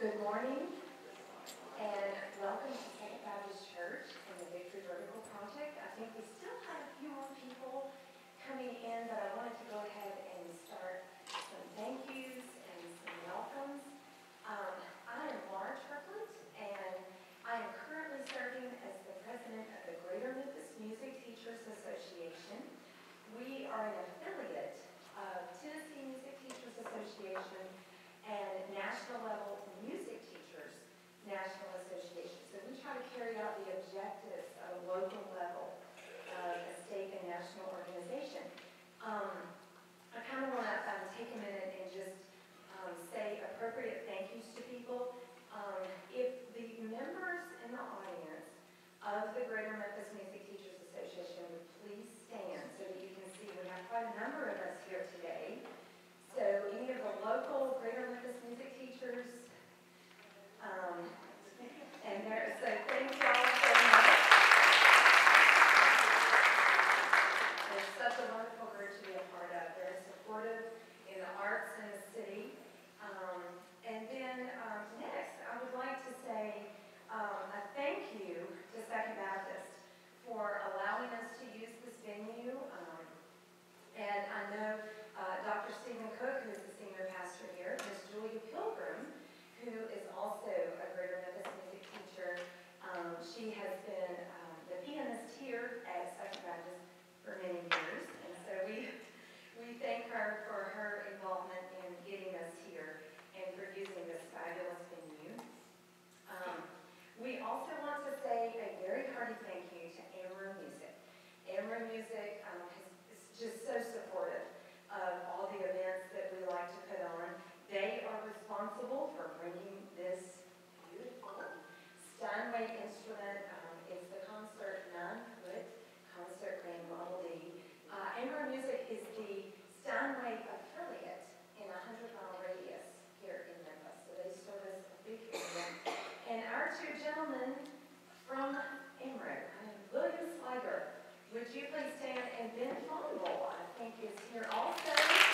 Good morning, and welcome to St. Baptist Church in the Victory Vertical Project. I think we still have a few more people coming in, but I wanted to go ahead and start some thank yous and some welcomes. Um, I am Laura Triplett, and I am currently serving as the president of the Greater Memphis Music Teachers Association. We are an affiliate of Tennessee Music Teachers Association and National Level Music Teachers National Association. So we try to carry out the objectives of a local level of a state and national organization. Um, I kind of want to um, take a minute and just um, say appropriate thank yous to people. Um, if the members in the audience of the Greater Memphis Music Teachers Association would please stand so that you can see we have quite a number of us here today. So any of the local Greater Memphis music teachers, um, and there, so thank y'all so much. It's such a wonderful group to be a part of. They're supportive in the arts in the city. Um, and then, um, next, I would like to say, um, a thank you to Second Baptist for allowing us to use this venue. Um, and I know uh, Dr. Stephen Cook, who's the senior pastor here, Miss Julia Pilgrim, who is also a Greater Memphis music teacher. Um, she has been um, the pianist here at Second Baptist for many years, and so we we thank her for her involvement in getting us here and for using this fabulous venue. Um, we also want to say a very hearty thank you to Amro Music. Amro Music um, is just so supportive of all the events that we like to put on. They are responsible for bringing this beautiful Steinway instrument. Um, it's the concert nine-foot concert grand Model D. Uh, Amro Music is the Steinway affiliate in a hundred-mile radius here in Memphis. So they service a big area. And our two gentlemen from uh, William Sliger, would you please stand, and then Ben Fumble, I think, is here also.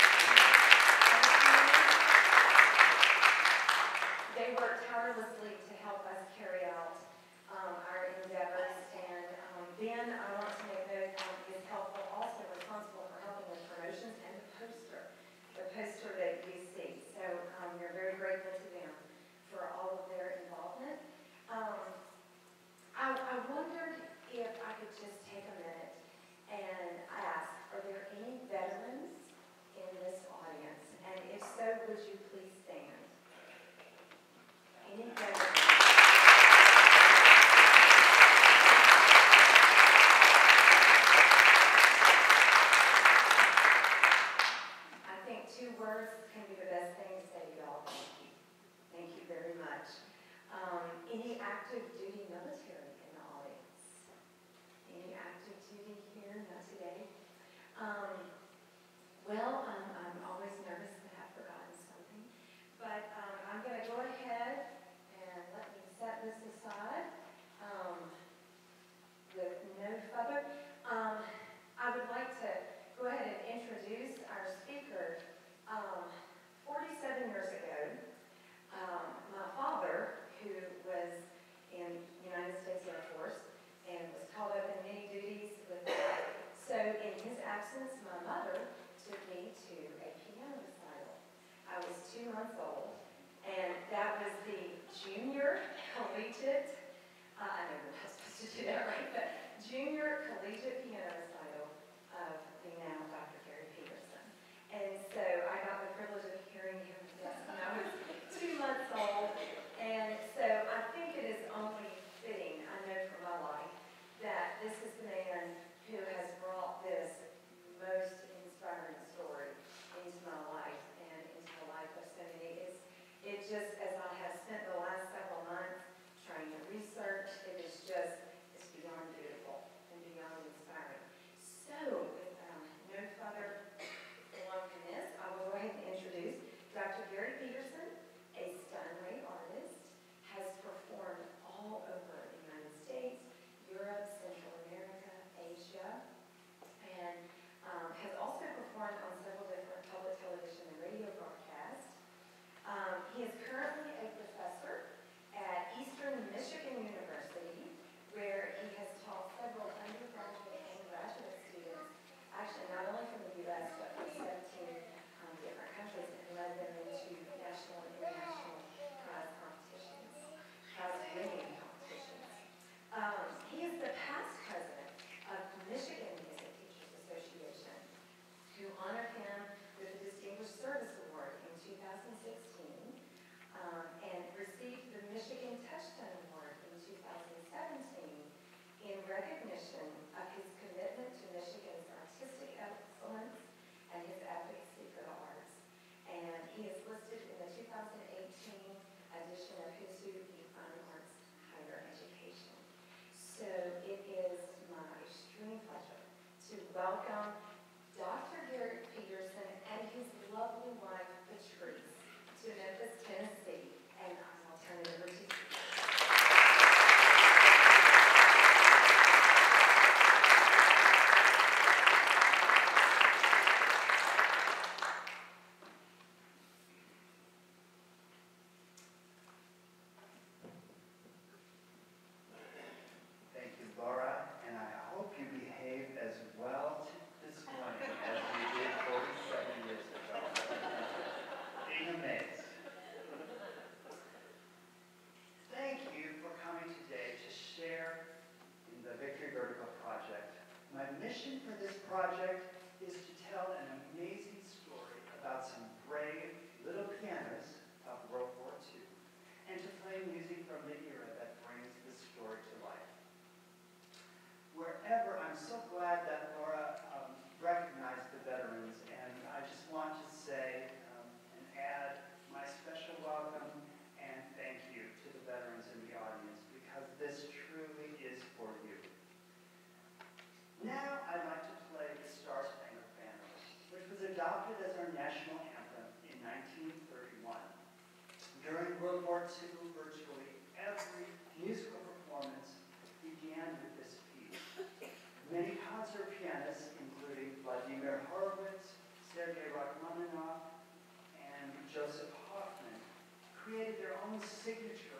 Signature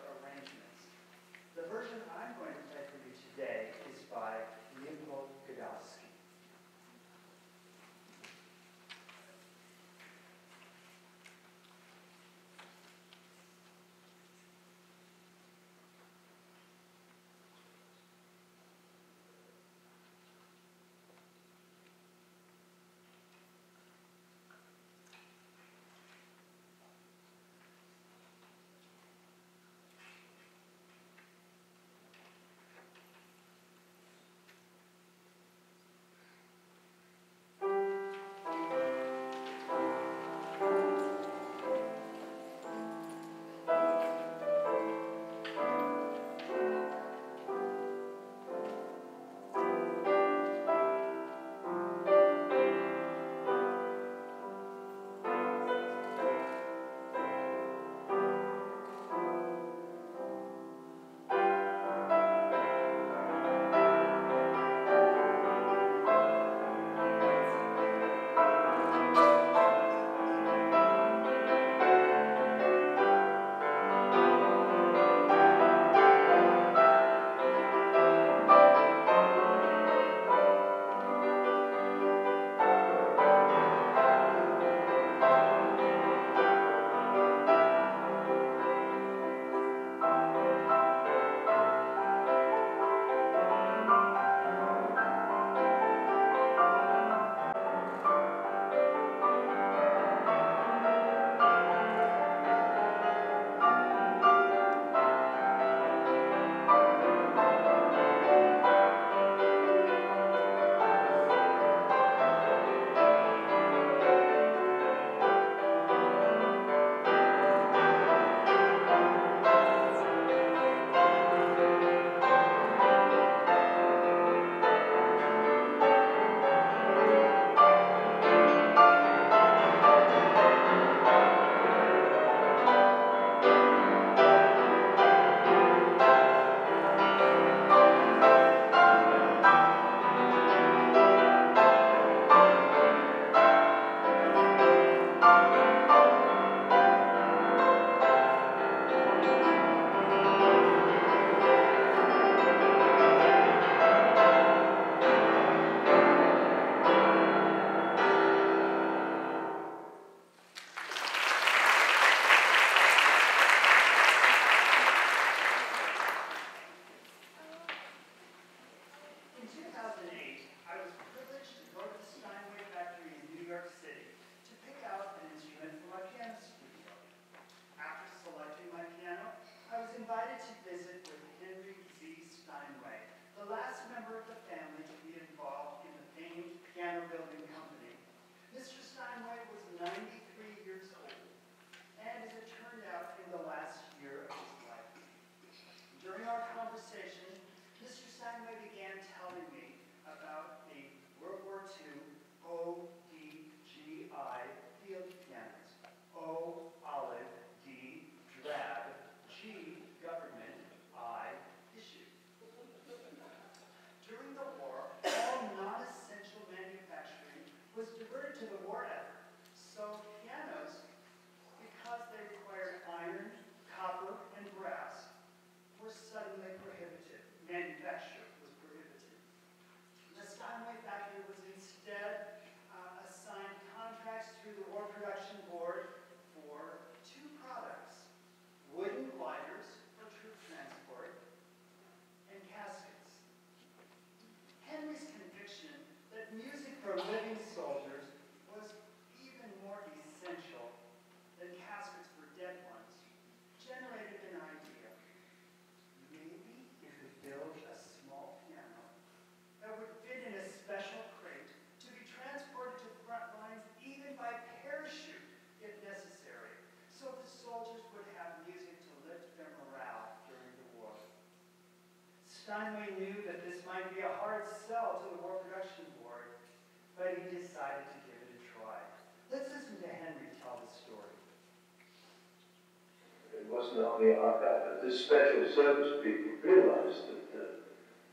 wasn't on the archive, but the special service people realized that,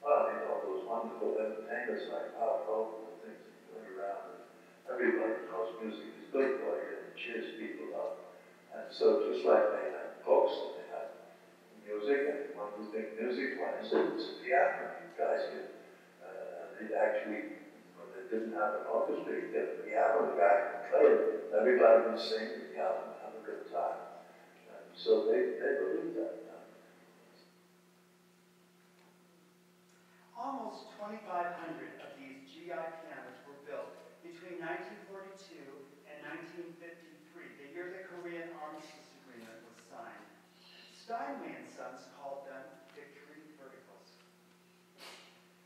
uh, you know, those wonderful entertainers like Al Roker and things that went around, and everybody knows music is good for you, and it cheers people up. And so just like they had books and they had music, and when you think music, when it's a piano, you guys could, uh, it actually, when they didn't have an orchestra, you get a piano, guy could play it, everybody would sing the piano and have a good time. So they, they believed that. Almost 2,500 of these GI pianos were built between 1942 and 1953, the year the Korean Armistice Agreement was signed. Steinway and Sons called them Victory Verticals.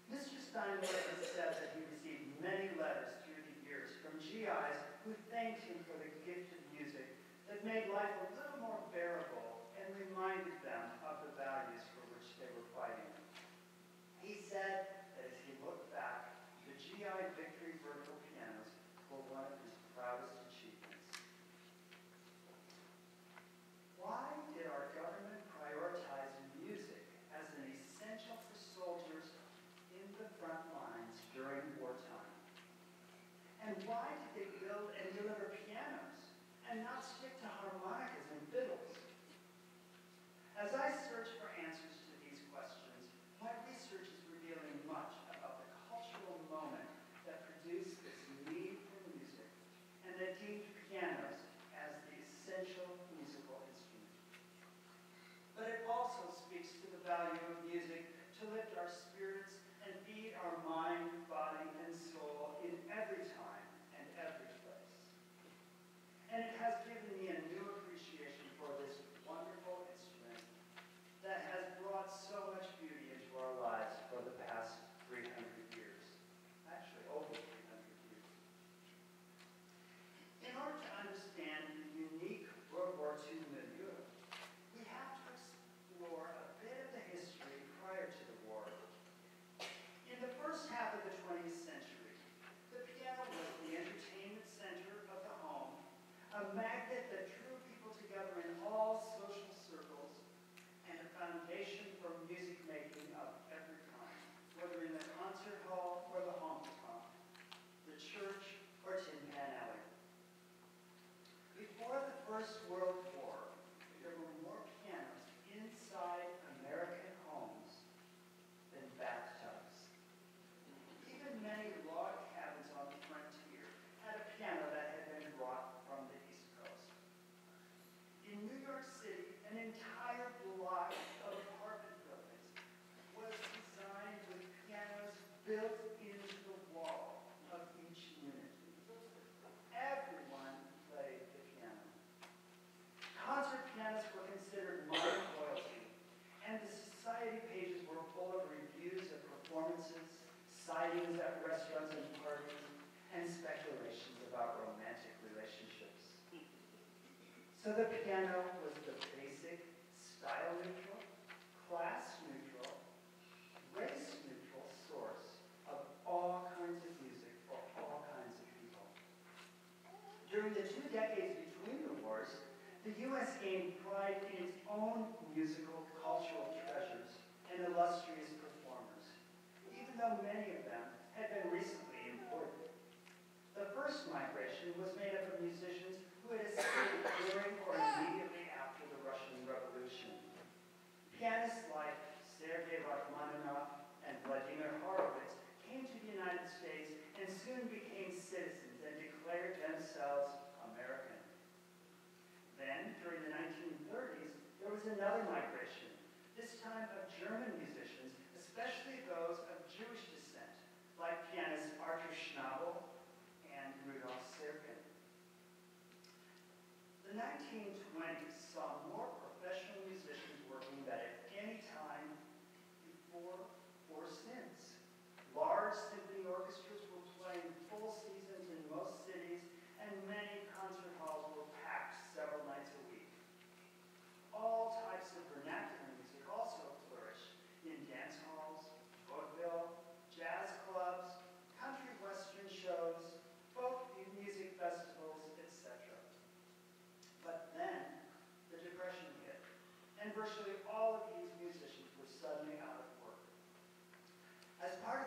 Mr. Steinway has said that he received many letters through the years from GIs who thanked him for the gift of music that made life a and reminded them of the values for which they were fighting. He said at restaurants and parties, and speculations about romantic relationships. So the piano was the basic, style neutral, class neutral, race neutral source of all kinds of music for all kinds of people. During the two decades between the wars, the U.S. gained pride in its own musical cultural treasures and illustrious performers, even though many of them been recently imported. The first migration was made up of musicians who had escaped during or immediately after the Russian Revolution. Pianists like Sergei Rachmaninoff and Vladimir Horowitz came to the United States and soon became citizens and declared themselves American. Then, during the 1930s, there was another migration, this time of German musicians, especially those virtually all of these musicians were suddenly out of work. As part of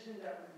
decision that was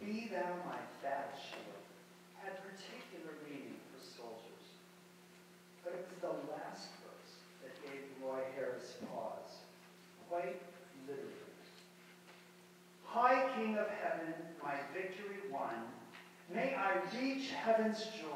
Be thou my battle shield had particular meaning for soldiers. But it was the last verse that gave Roy Harris pause, quite literally. High King of Heaven, my victory won, may I reach heaven's joy.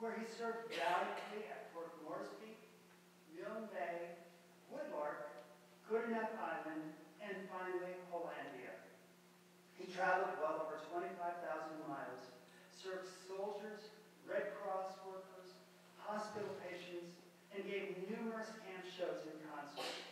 where he served valiantly at Port Moresby, Milne Bay, Woodlark, Goodenough Island, and finally Hollandia. He traveled well over 25,000 miles, served soldiers, Red Cross workers, hospital patients, and gave numerous camp shows and concerts.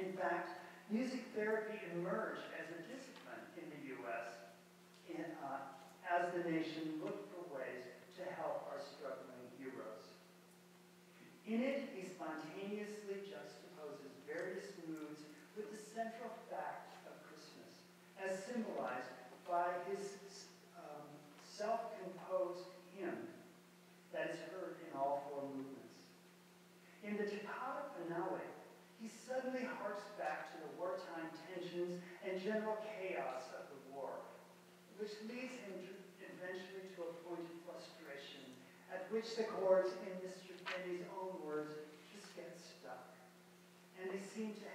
In fact, music therapy emerged as a discipline in the U.S. in, uh, as the nation looked for ways to help our struggling heroes. In it, he spontaneously juxtaposes various moods with the central fact of Christmas, as symbolized by his um, self-composed hymn that is heard in all four movements. In the Toccata Finale, he suddenly harks back to the wartime tensions and general chaos of the war, which leads him eventually to a point of frustration at which the chords, in Mr. Finney's own words, just get stuck. And they seem to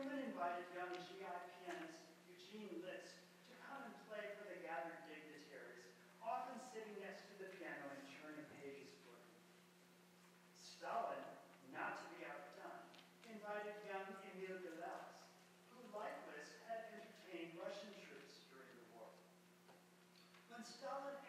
Truman invited young GI pianist Eugene List to come and play for the gathered dignitaries, often sitting next to the piano and turning pages for him. Stalin, not to be outdone, invited young Emil Gilels, who, like List, had entertained Russian troops during the war. When Stalin